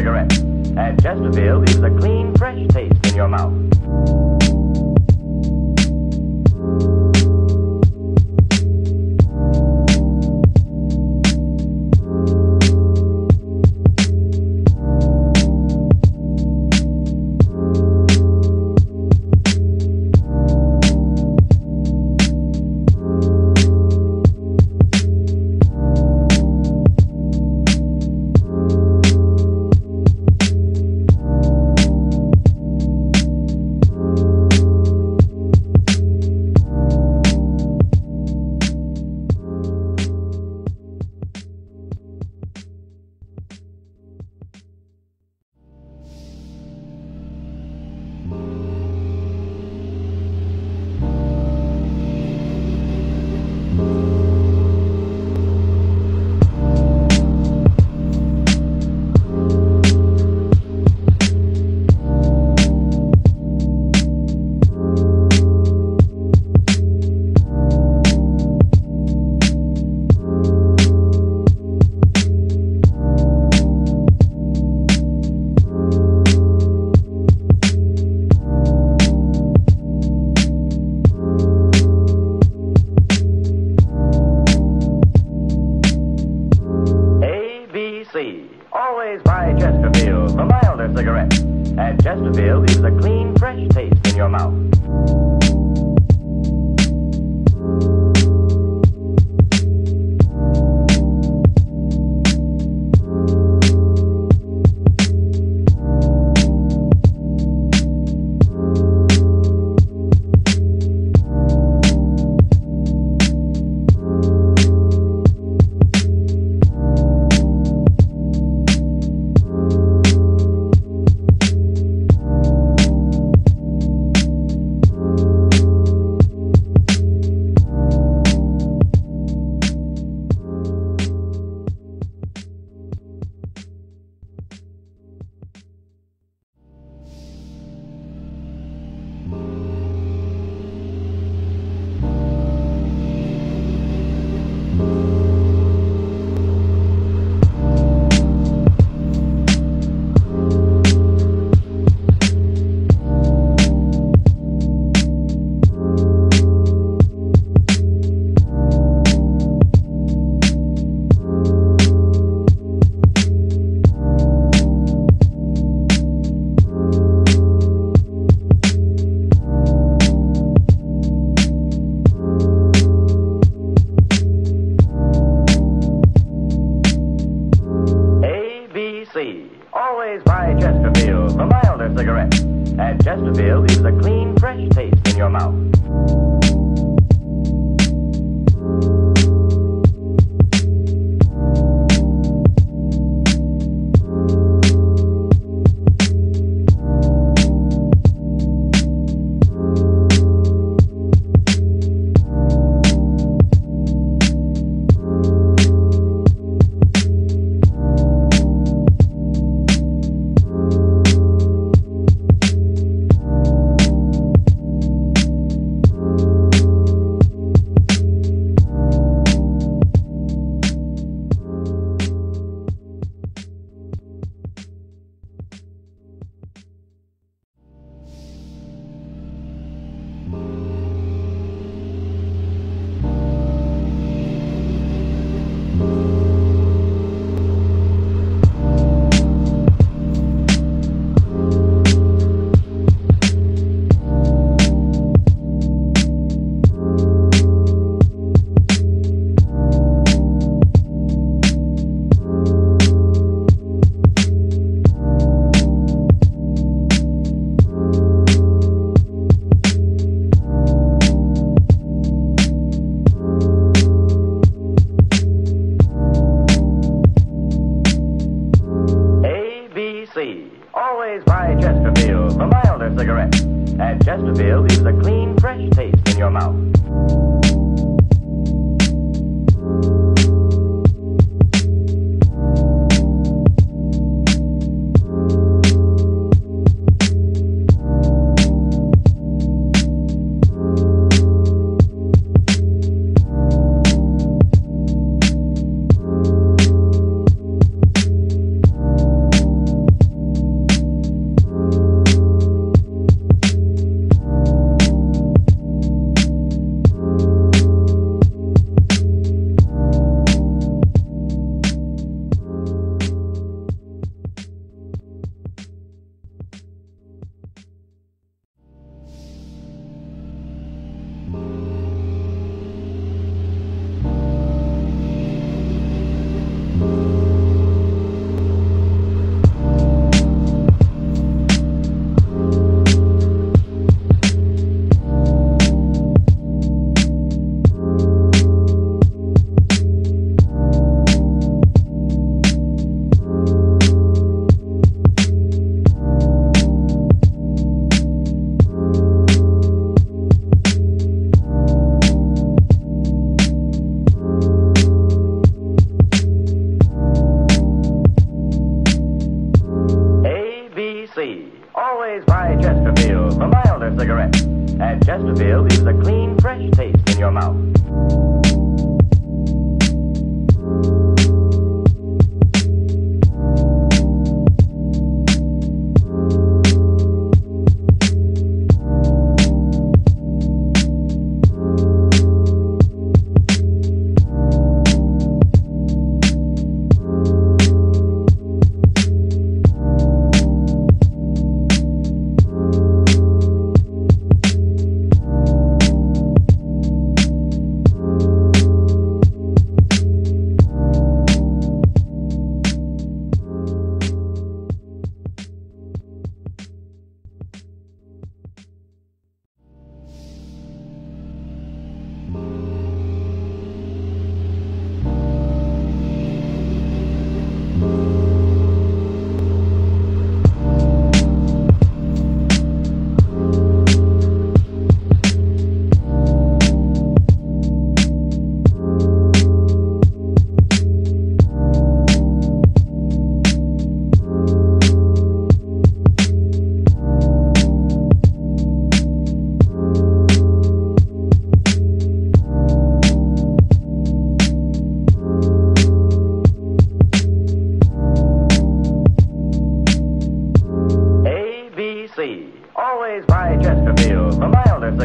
cigarette. At Chesterfield leaves a clean, fresh taste in your mouth.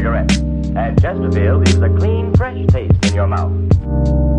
cigarette. At Chesterfield leaves a clean, fresh taste in your mouth.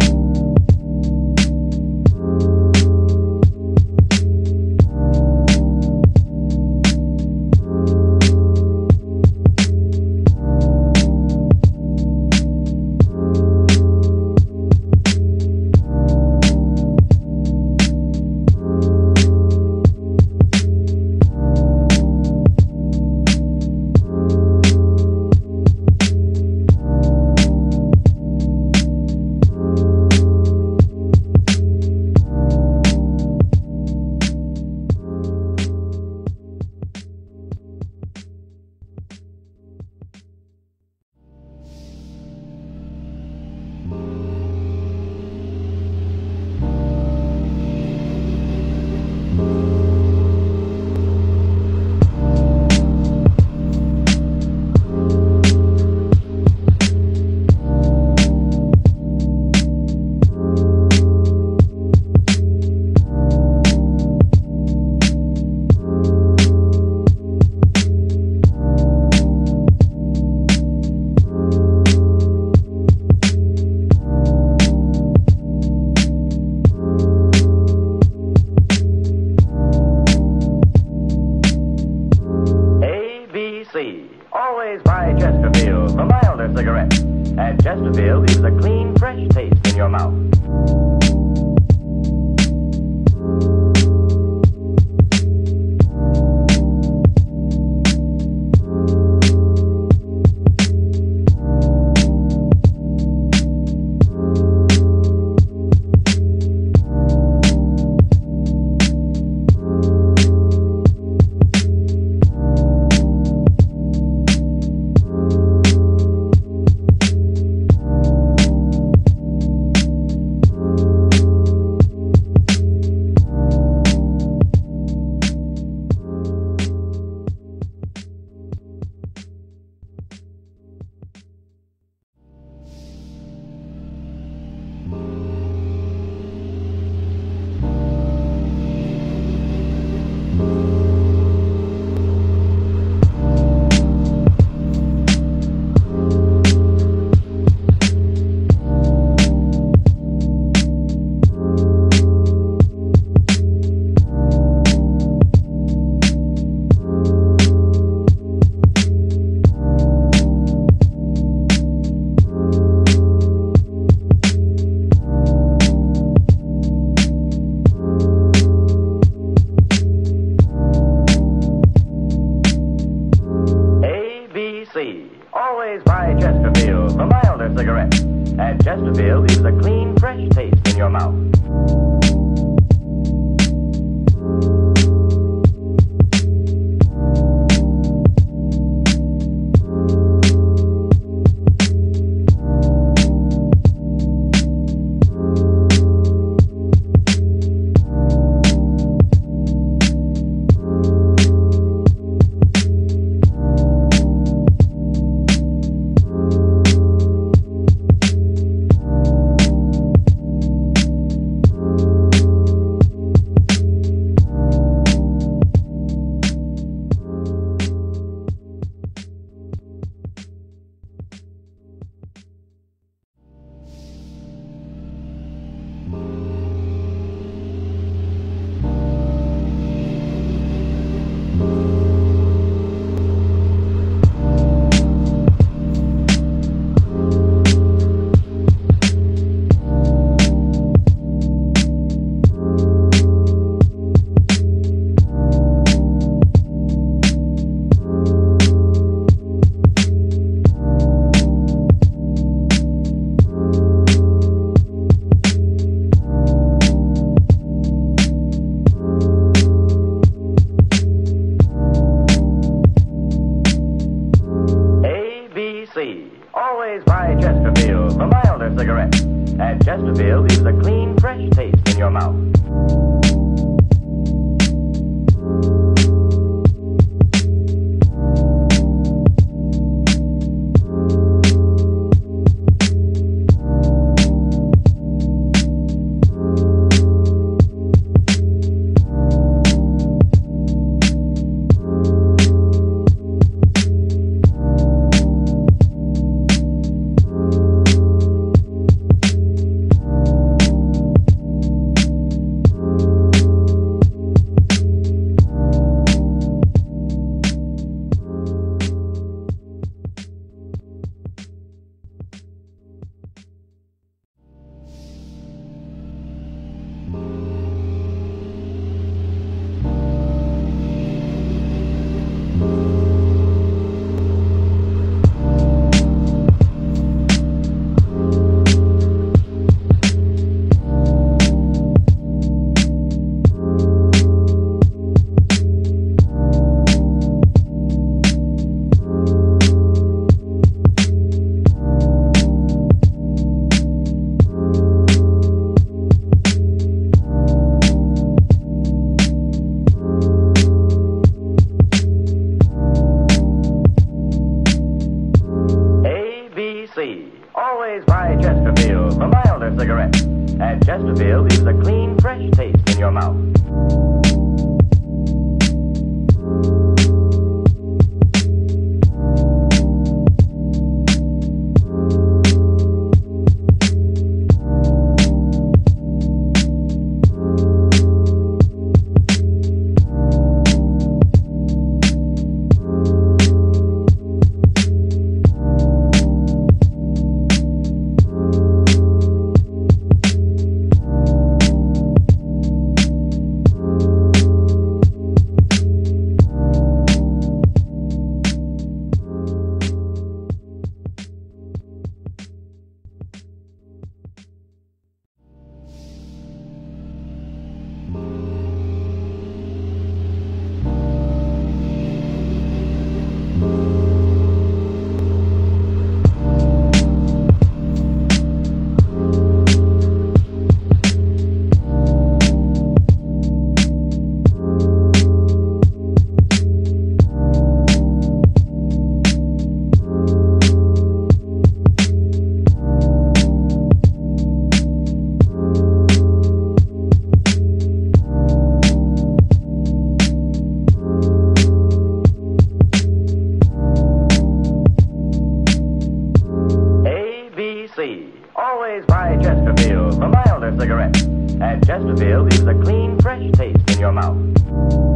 fresh. At Chesterfield leaves a clean, fresh taste in your mouth.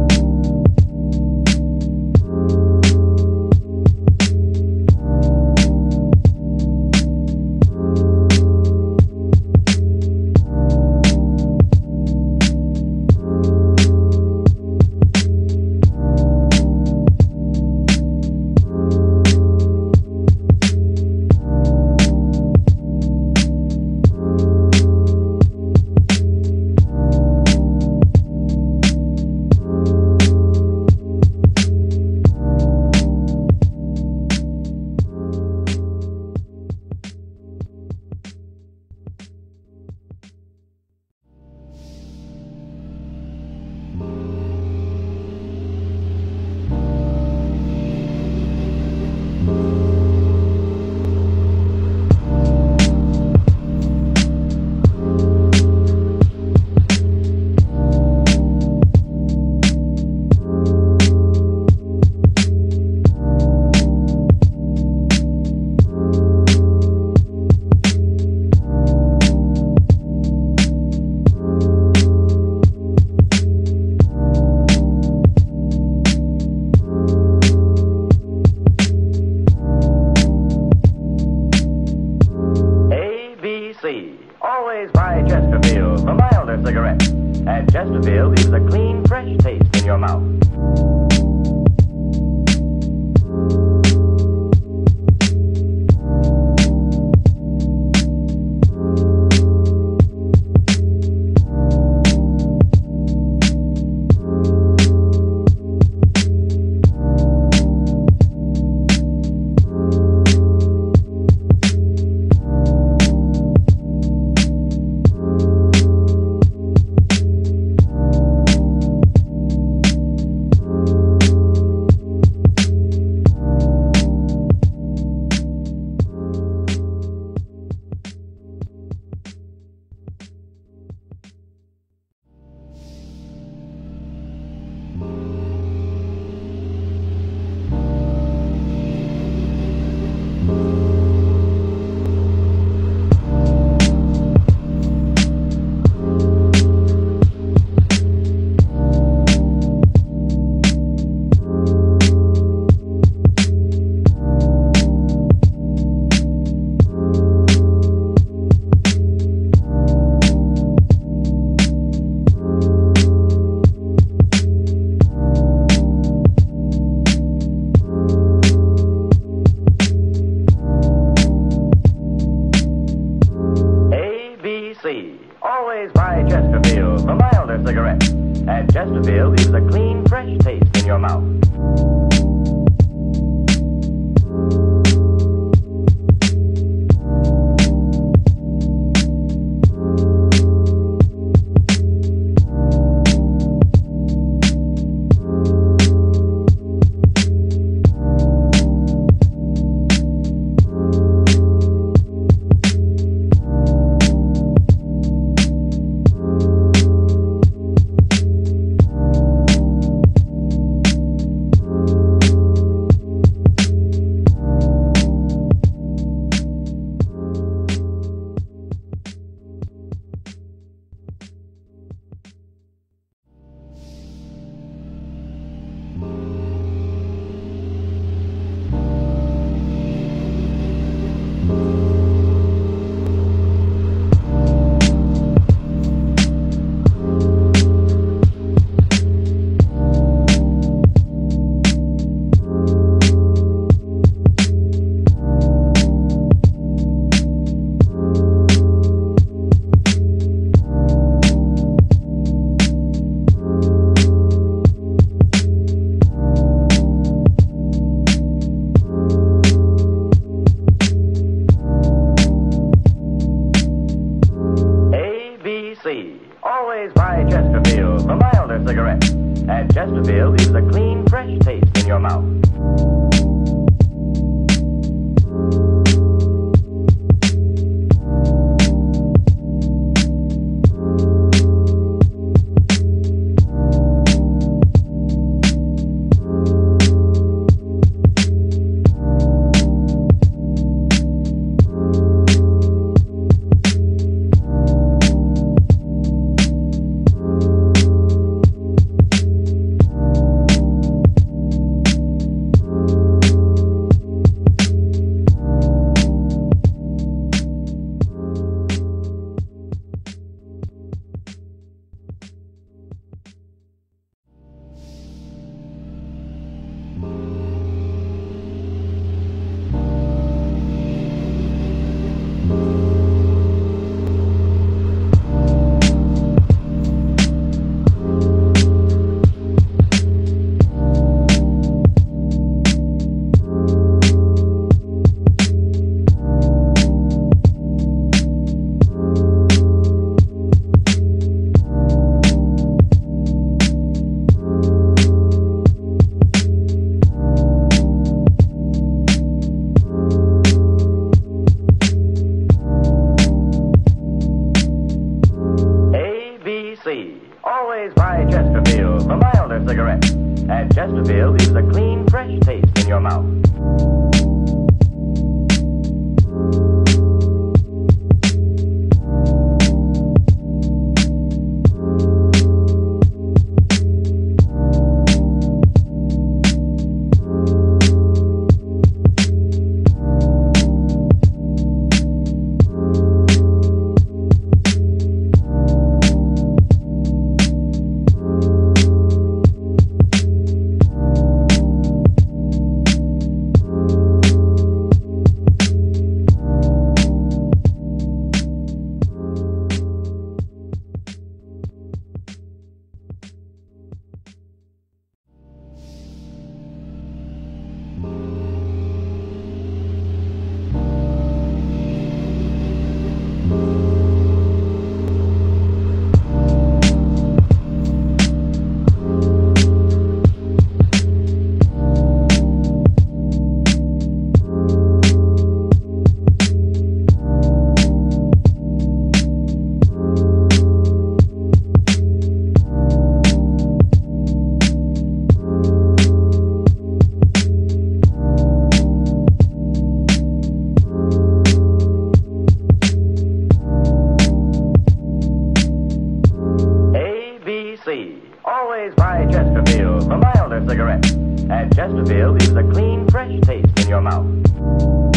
At Chesterfield, leaves a clean, fresh taste in your mouth.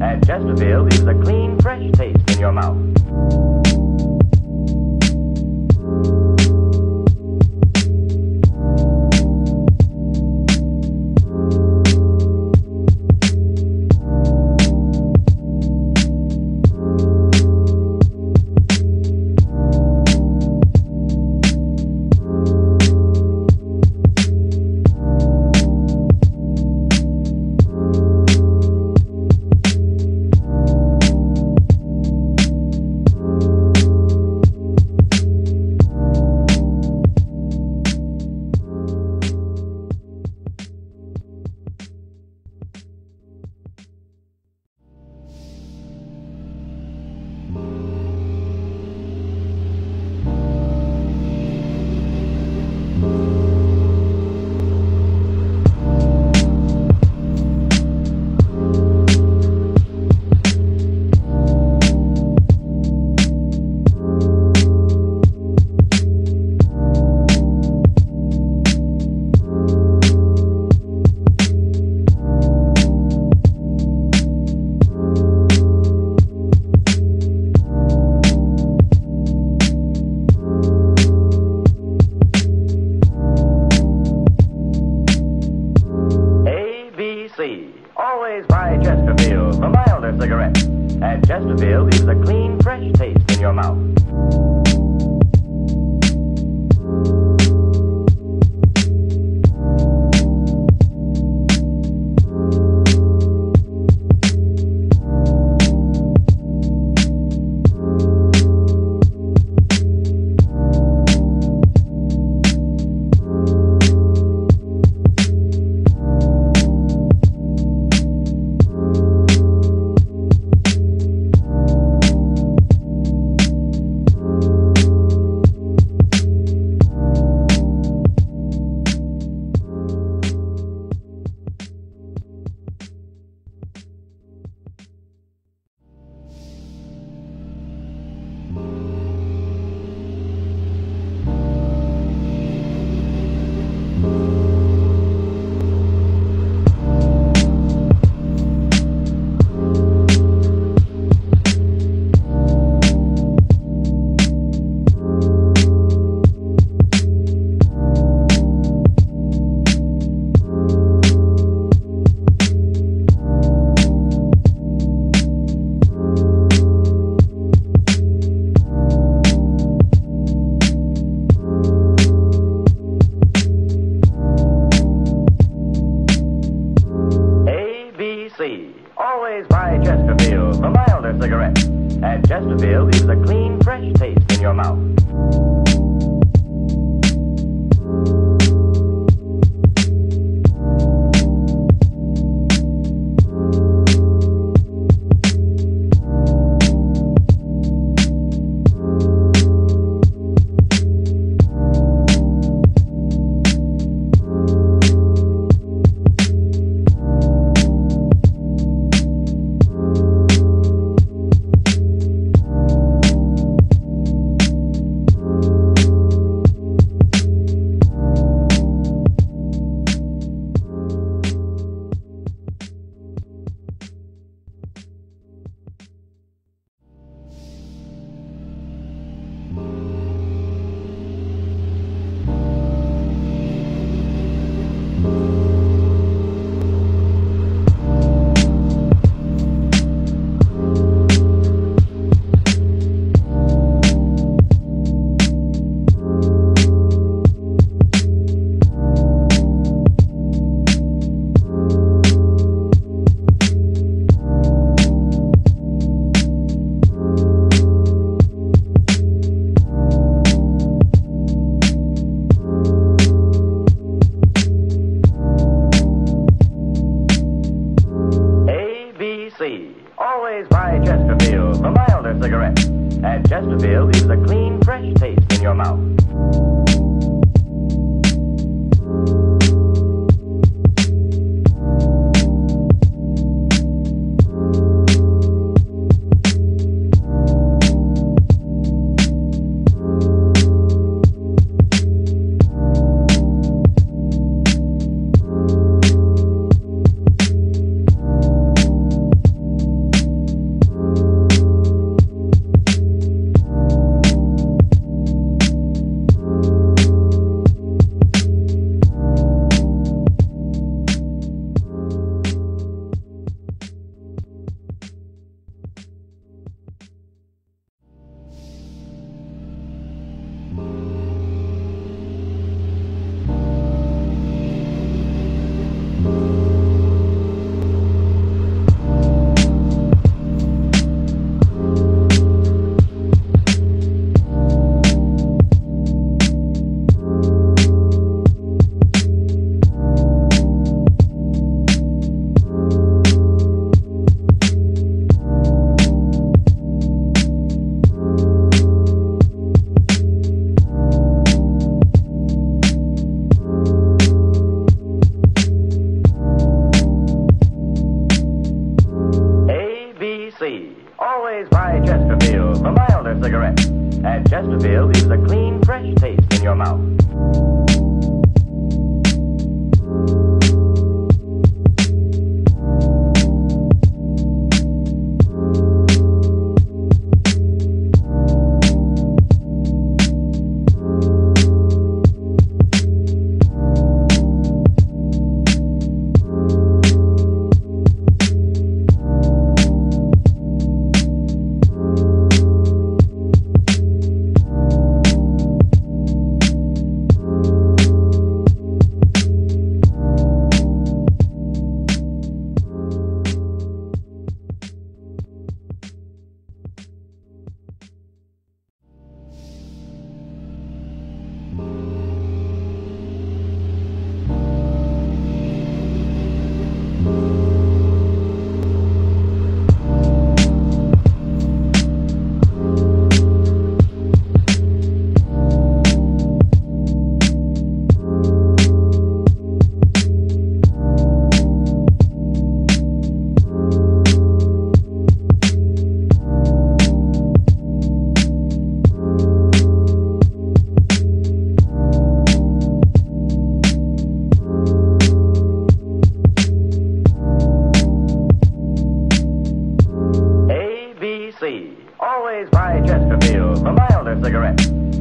And Chesterfield leaves a clean, fresh taste in your mouth.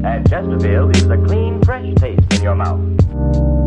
At Chesterfield leaves a clean, fresh taste in your mouth.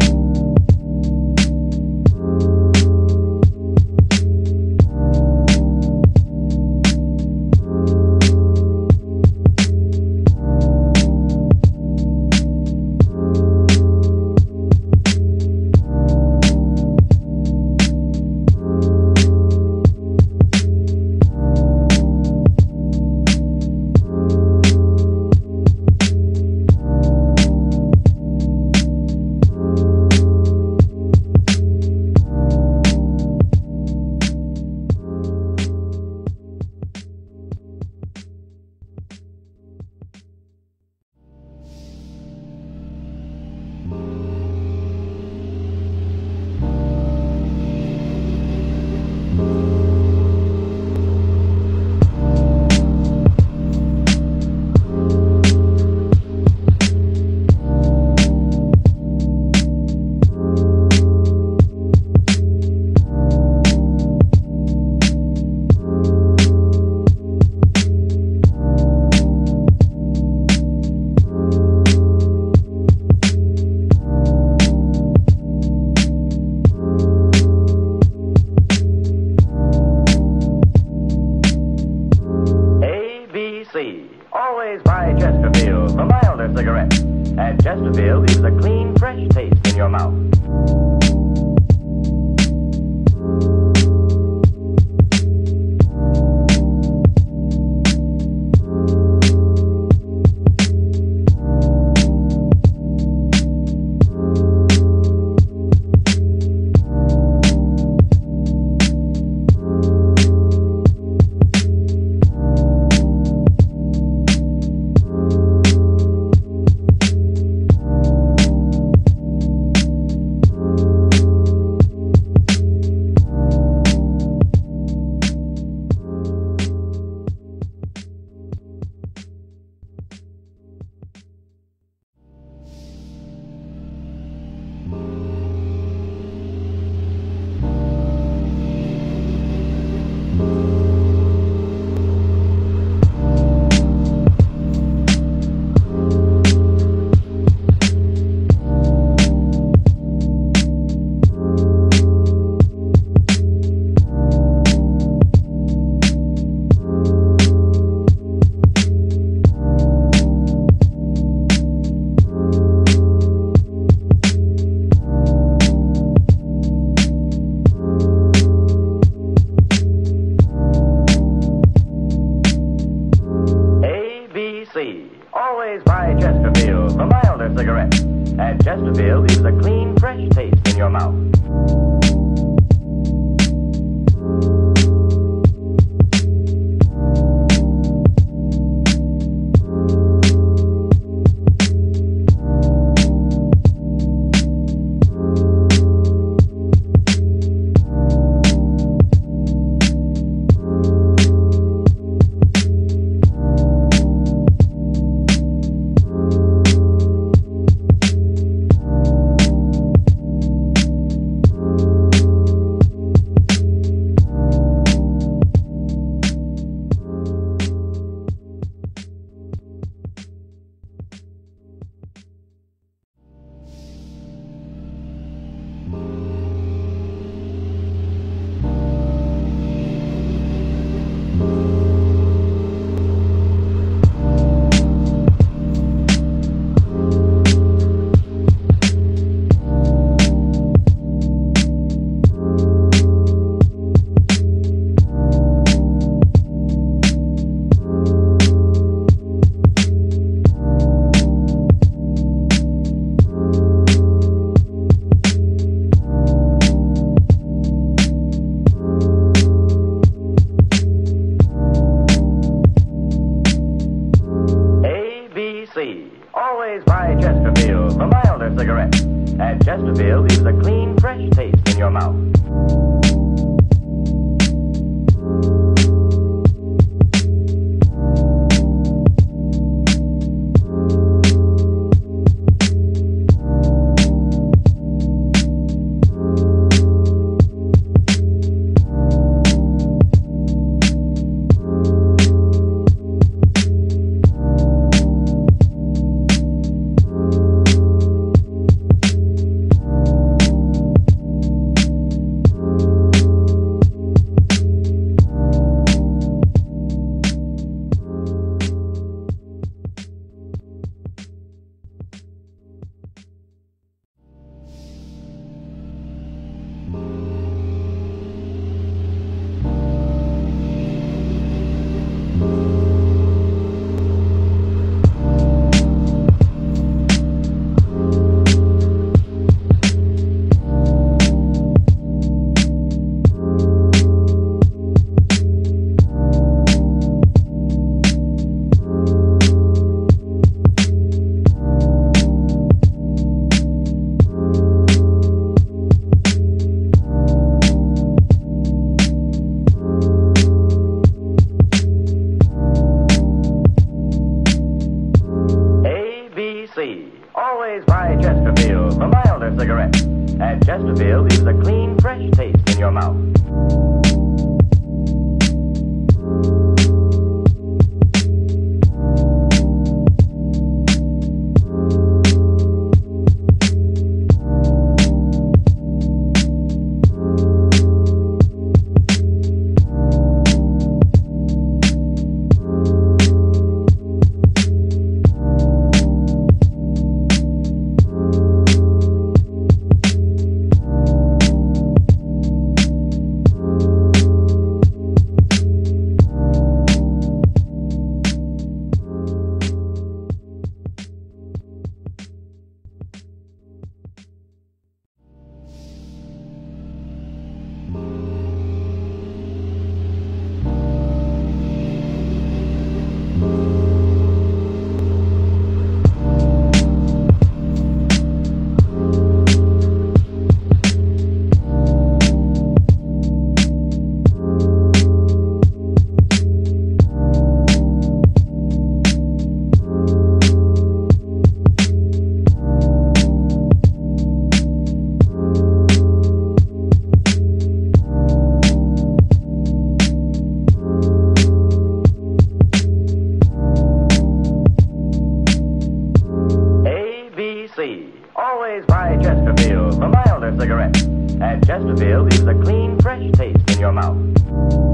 At Chesterfield leaves a clean, fresh taste in your mouth.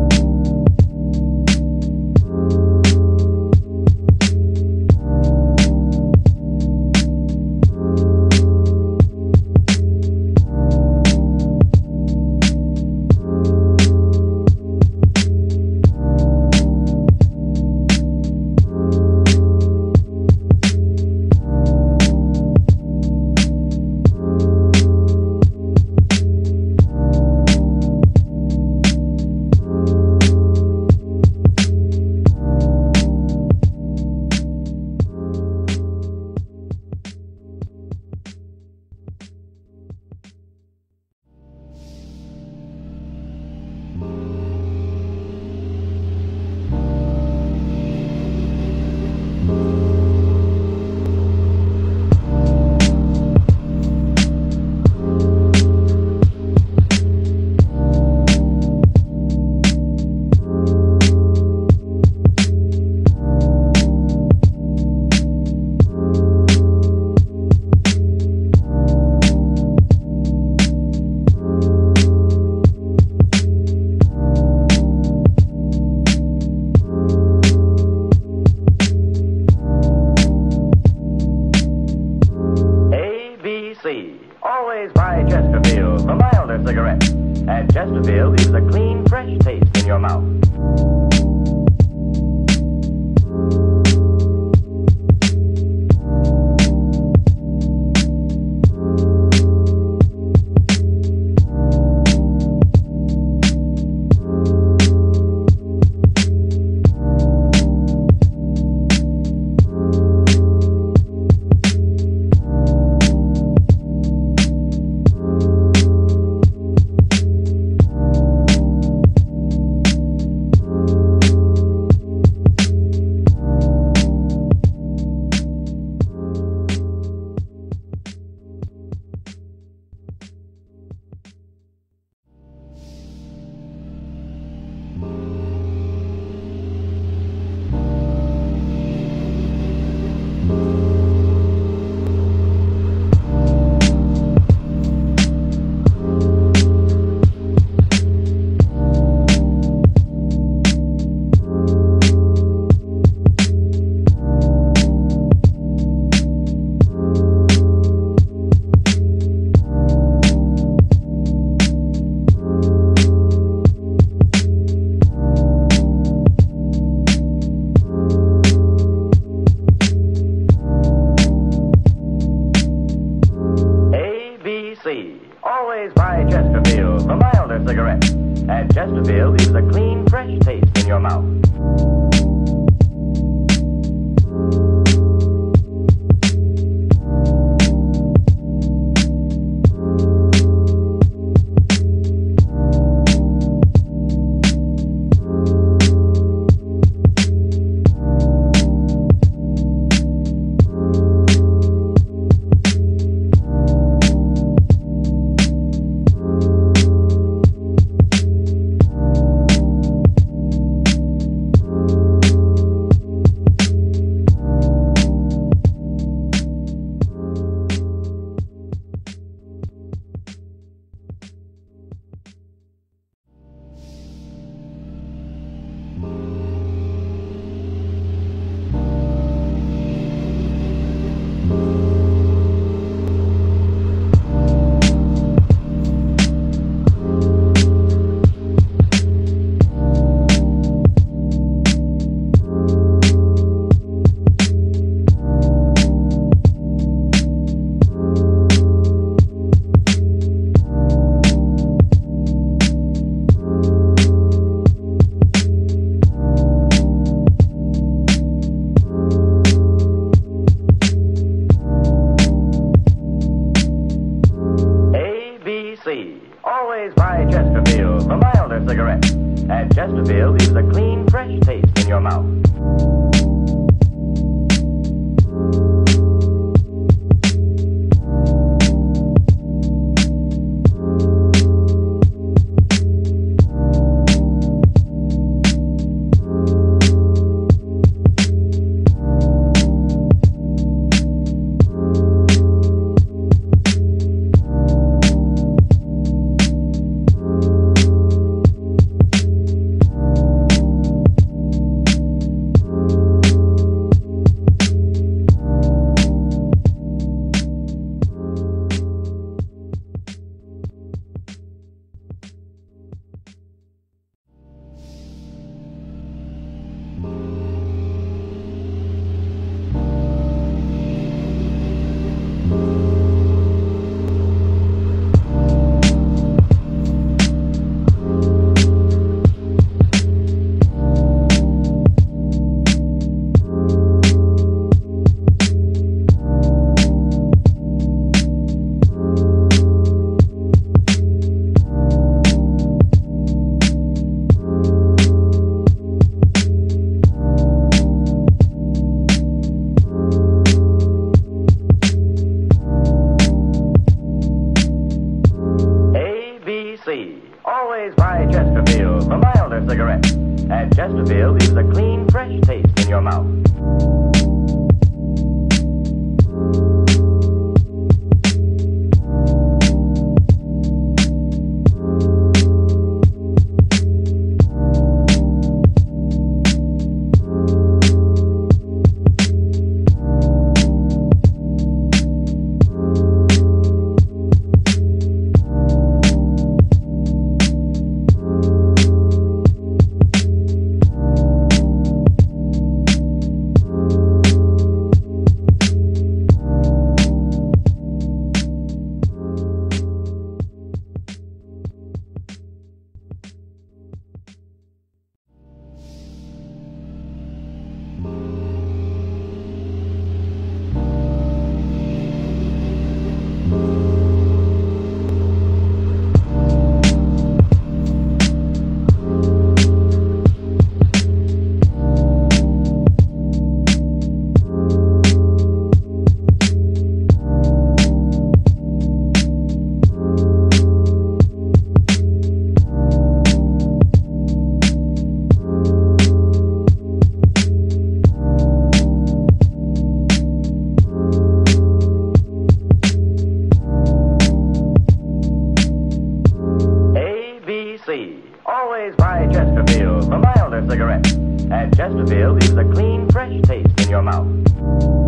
And Chesterfield leaves a clean, fresh taste in your mouth.